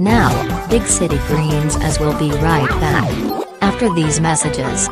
Now, Big City Greens as we'll be right back. After these messages.